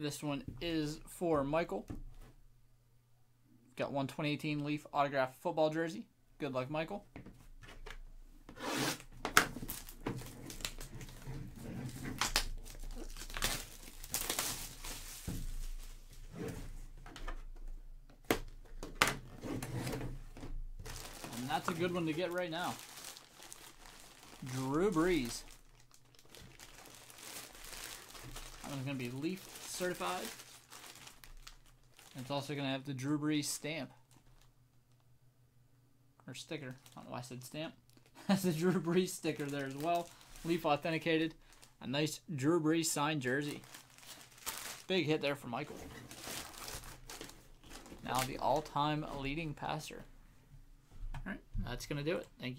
This one is for Michael. Got one 2018 Leaf autograph football jersey. Good luck, Michael. And that's a good one to get right now. Drew Brees. One's going to be Leaf certified. And it's also going to have the Drew Brees stamp. Or sticker. I don't know why I said stamp. That's the Drew Brees sticker there as well. Leaf authenticated. A nice Drew Brees signed jersey. Big hit there for Michael. Now the all-time leading passer. All right, that's going to do it. Thank you.